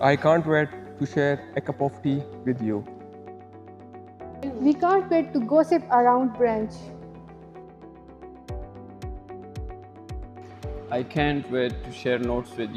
I can't wait to share a cup of tea with you. We can't wait to gossip around branch. I can't wait to share notes with you.